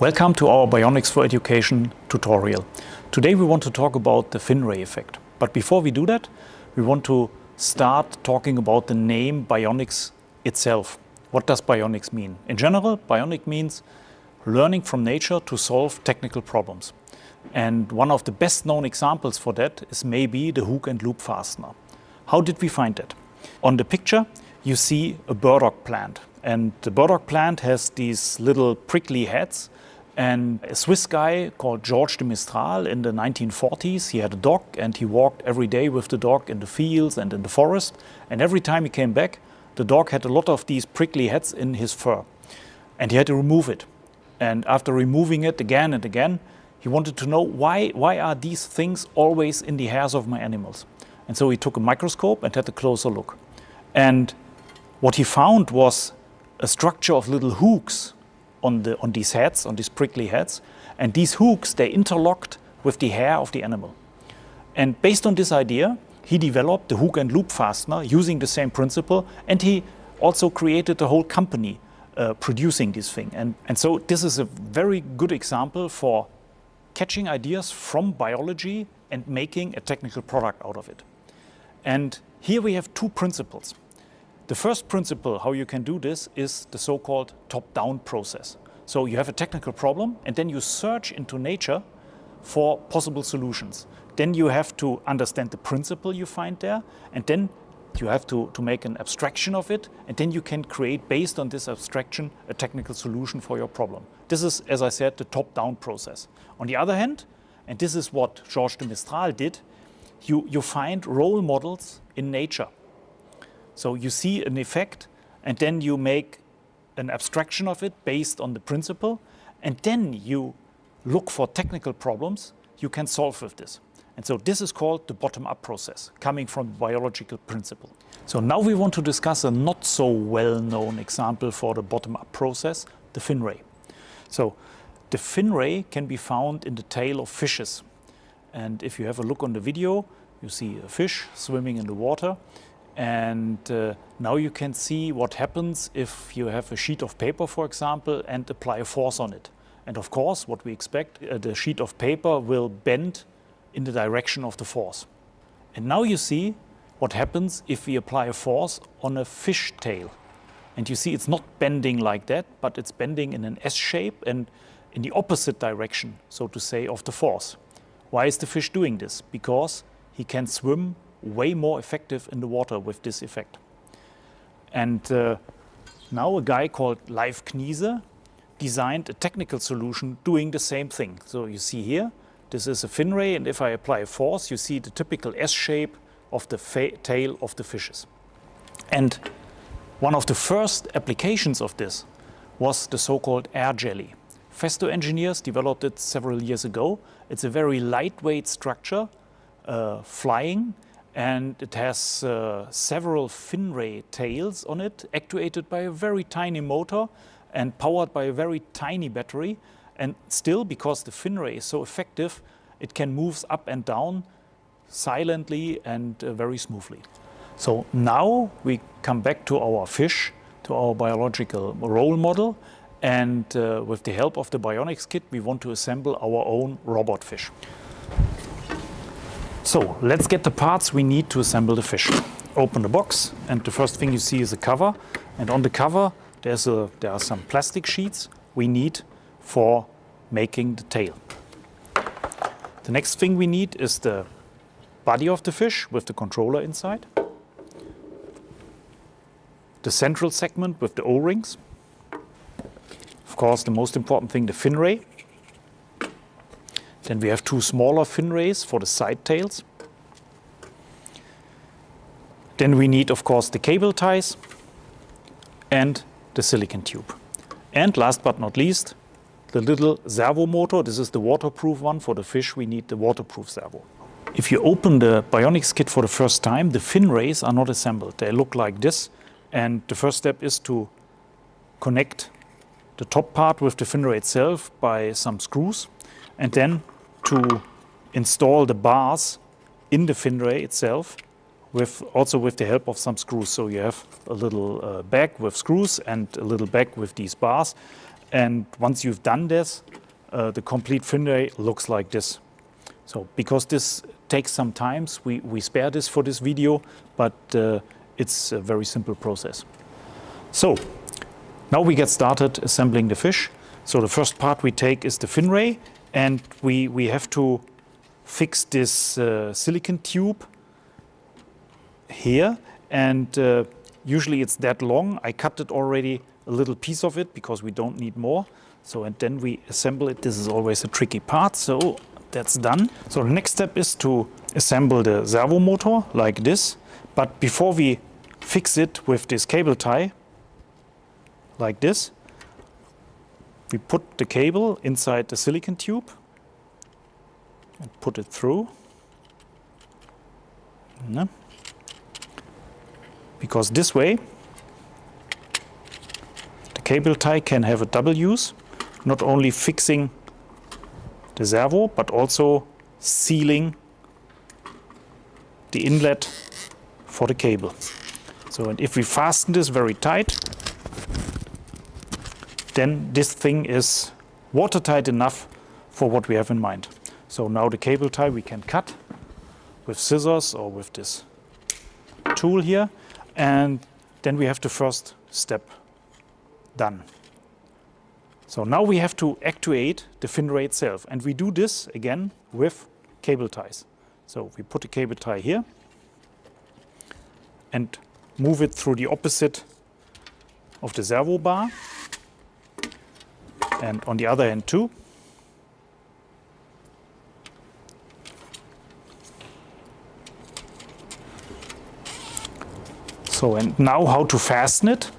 Welcome to our Bionics for Education tutorial. Today we want to talk about the Fin Ray effect. But before we do that, we want to start talking about the name Bionics itself. What does Bionics mean? In general, Bionic means learning from nature to solve technical problems. And one of the best known examples for that is maybe the hook and loop fastener. How did we find that? On the picture, you see a burdock plant. And the burdock plant has these little prickly heads and a Swiss guy called Georges de Mestral in the 1940s, he had a dog and he walked every day with the dog in the fields and in the forest. And every time he came back, the dog had a lot of these prickly heads in his fur. And he had to remove it. And after removing it again and again, he wanted to know why, why are these things always in the hairs of my animals? And so he took a microscope and had a closer look. And what he found was a structure of little hooks on, the, on these heads, on these prickly heads. And these hooks, they interlocked with the hair of the animal. And based on this idea, he developed the hook and loop fastener using the same principle. And he also created a whole company uh, producing this thing. And, and so this is a very good example for catching ideas from biology and making a technical product out of it. And here we have two principles. The first principle how you can do this is the so-called top-down process. So you have a technical problem and then you search into nature for possible solutions. Then you have to understand the principle you find there and then you have to, to make an abstraction of it and then you can create based on this abstraction a technical solution for your problem. This is, as I said, the top-down process. On the other hand, and this is what Georges de Mestral did, you, you find role models in nature. So you see an effect and then you make an abstraction of it based on the principle and then you look for technical problems you can solve with this. And so this is called the bottom-up process, coming from the biological principle. So now we want to discuss a not so well-known example for the bottom-up process, the fin ray. So the fin ray can be found in the tail of fishes. And if you have a look on the video, you see a fish swimming in the water and uh, now you can see what happens if you have a sheet of paper, for example, and apply a force on it. And of course, what we expect, uh, the sheet of paper will bend in the direction of the force. And now you see what happens if we apply a force on a fish tail. And you see it's not bending like that, but it's bending in an S shape and in the opposite direction, so to say, of the force. Why is the fish doing this? Because he can swim way more effective in the water with this effect. And uh, now a guy called Leif Kniese designed a technical solution doing the same thing. So you see here, this is a fin ray, and if I apply a force, you see the typical S shape of the tail of the fishes. And one of the first applications of this was the so-called AirJelly. Festo engineers developed it several years ago. It's a very lightweight structure, uh, flying, and it has uh, several fin ray tails on it, actuated by a very tiny motor and powered by a very tiny battery. And still, because the fin ray is so effective, it can move up and down silently and uh, very smoothly. So now we come back to our fish, to our biological role model, and uh, with the help of the Bionics kit, we want to assemble our own robot fish. So let's get the parts we need to assemble the fish. Open the box and the first thing you see is a cover and on the cover there's a, there are some plastic sheets we need for making the tail. The next thing we need is the body of the fish with the controller inside. The central segment with the O-rings. Of course the most important thing the fin ray then we have two smaller fin rays for the side tails. Then we need, of course, the cable ties and the silicon tube. And last but not least, the little servo motor. This is the waterproof one. For the fish, we need the waterproof servo. If you open the Bionics kit for the first time, the fin rays are not assembled. They look like this. And the first step is to connect the top part with the fin ray itself by some screws. And then to install the bars in the fin ray itself with also with the help of some screws. So you have a little uh, bag with screws and a little bag with these bars. And once you've done this, uh, the complete fin ray looks like this. So because this takes some time, we, we spare this for this video, but uh, it's a very simple process. So now we get started assembling the fish. So the first part we take is the fin ray and we, we have to fix this uh, silicon tube here and uh, usually it's that long. I cut it already a little piece of it because we don't need more. So and then we assemble it. This is always a tricky part. So that's done. So the next step is to assemble the servo motor like this. But before we fix it with this cable tie like this, we put the cable inside the silicon tube and put it through. No. Because this way the cable tie can have a double use, not only fixing the servo but also sealing the inlet for the cable. So and if we fasten this very tight, then this thing is watertight enough for what we have in mind. So now the cable tie we can cut with scissors or with this tool here and then we have the first step done. So now we have to actuate the fin ray itself and we do this again with cable ties. So we put a cable tie here and move it through the opposite of the servo bar and on the other end too. So and now how to fasten it?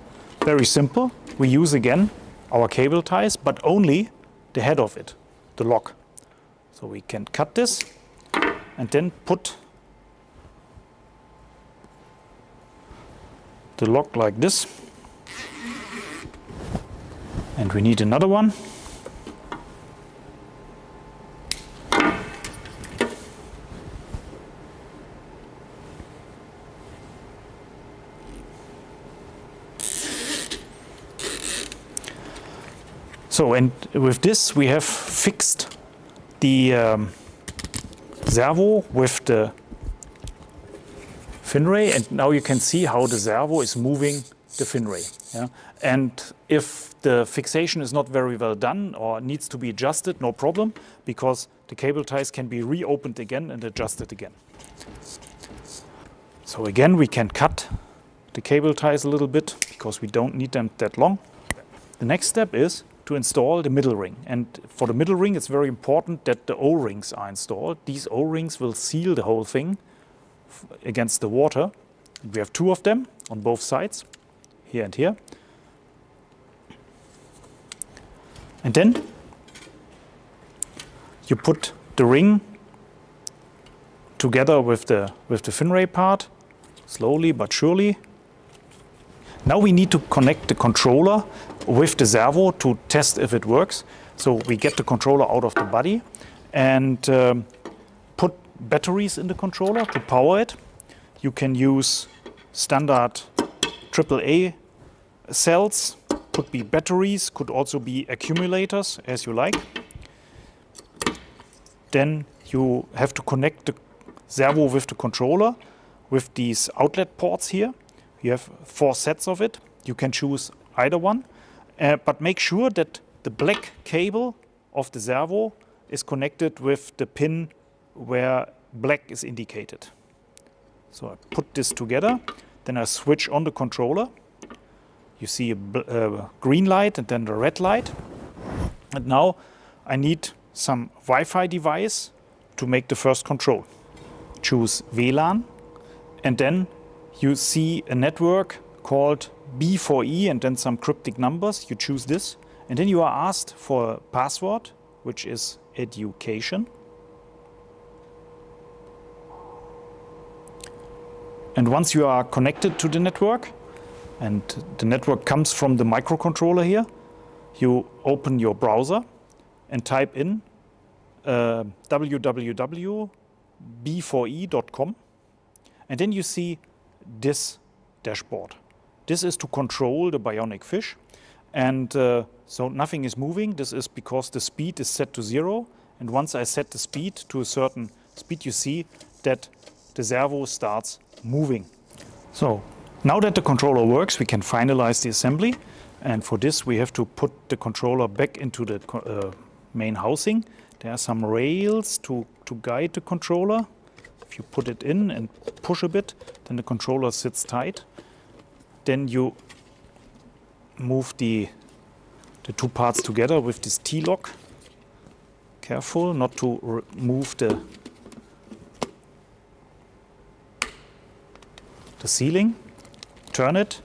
Very simple. We use again our cable ties, but only the head of it, the lock. So we can cut this and then put the lock like this. And we need another one. So, and with this we have fixed the um, servo with the fin ray and now you can see how the servo is moving the fin ray. Yeah? And if the fixation is not very well done or needs to be adjusted, no problem, because the cable ties can be reopened again and adjusted again. So again, we can cut the cable ties a little bit because we don't need them that long. The next step is to install the middle ring. And for the middle ring, it's very important that the O-rings are installed. These O-rings will seal the whole thing against the water. We have two of them on both sides, here and here. And then you put the ring together with the, with the fin ray part, slowly but surely. Now we need to connect the controller with the servo to test if it works. So we get the controller out of the body and um, put batteries in the controller to power it. You can use standard AAA cells, could be batteries, could also be accumulators as you like. Then you have to connect the servo with the controller with these outlet ports here. You have four sets of it. You can choose either one. Uh, but make sure that the black cable of the servo is connected with the pin where black is indicated. So I put this together, then I switch on the controller. You see a uh, green light and then the red light. And now I need some Wi-Fi device to make the first control. Choose WLAN and then you see a network called B4E and then some cryptic numbers. You choose this. And then you are asked for a password, which is education. And once you are connected to the network, and the network comes from the microcontroller here, you open your browser and type in uh, www.b4e.com. And then you see this dashboard. This is to control the bionic fish. and uh, so nothing is moving. This is because the speed is set to zero. And once I set the speed to a certain speed, you see that the servo starts moving. So now that the controller works, we can finalize the assembly. And for this, we have to put the controller back into the uh, main housing. There are some rails to, to guide the controller. If you put it in and push a bit, then the controller sits tight. Then you move the, the two parts together with this T-lock. Careful not to move the, the sealing. Turn it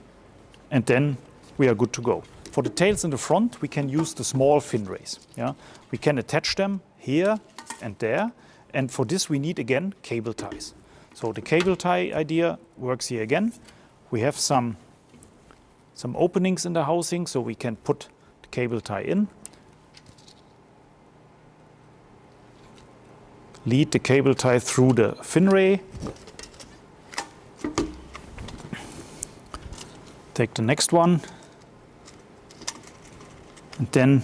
and then we are good to go. For the tails in the front, we can use the small fin rays. Yeah? We can attach them here and there. And for this, we need, again, cable ties. So the cable tie idea works here again. We have some, some openings in the housing, so we can put the cable tie in. Lead the cable tie through the fin ray. Take the next one. And then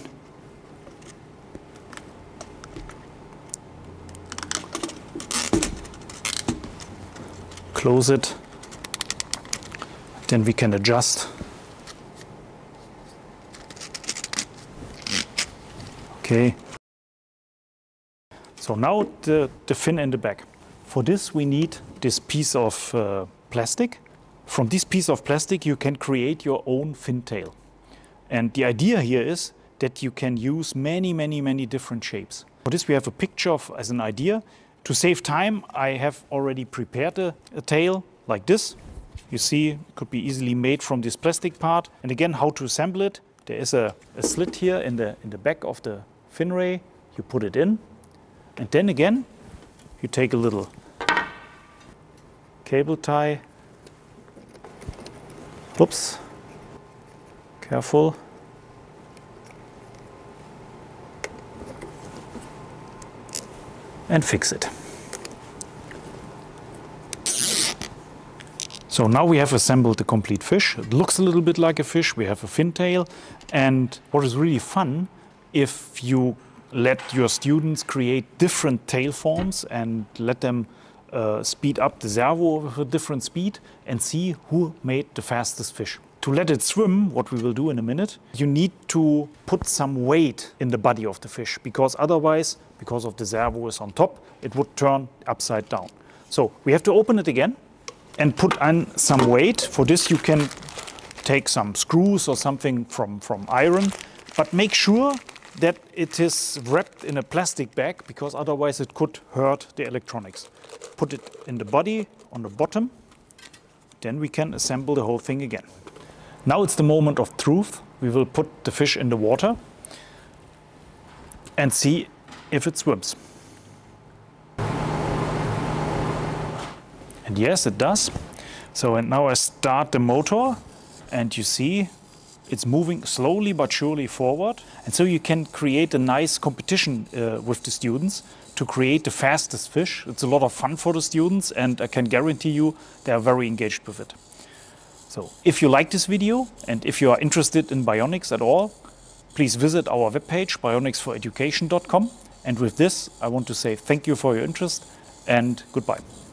close it. Then we can adjust. Okay. So now the, the fin in the back. For this we need this piece of uh, plastic from this piece of plastic you can create your own fin tail and the idea here is that you can use many, many, many different shapes. For this we have a picture of, as an idea. To save time, I have already prepared a, a tail like this. You see, it could be easily made from this plastic part. And again, how to assemble it. There is a, a slit here in the, in the back of the fin ray. You put it in. And then again, you take a little cable tie. Oops. Careful. and fix it. So now we have assembled the complete fish. It looks a little bit like a fish. We have a fin tail. And what is really fun, if you let your students create different tail forms and let them Uh, speed up the servo with a different speed and see who made the fastest fish. To let it swim, what we will do in a minute, you need to put some weight in the body of the fish because otherwise, because of the servo is on top, it would turn upside down. So we have to open it again and put on some weight. For this you can take some screws or something from, from iron, but make sure that it is wrapped in a plastic bag because otherwise it could hurt the electronics. Put it in the body on the bottom, then we can assemble the whole thing again. Now it's the moment of truth. We will put the fish in the water and see if it swims. And yes, it does. So and now I start the motor and you see it's moving slowly but surely forward. And so you can create a nice competition uh, with the students to create the fastest fish. It's a lot of fun for the students and I can guarantee you they are very engaged with it. So if you like this video and if you are interested in bionics at all, please visit our webpage bionicsforeducation.com. And with this, I want to say thank you for your interest and goodbye.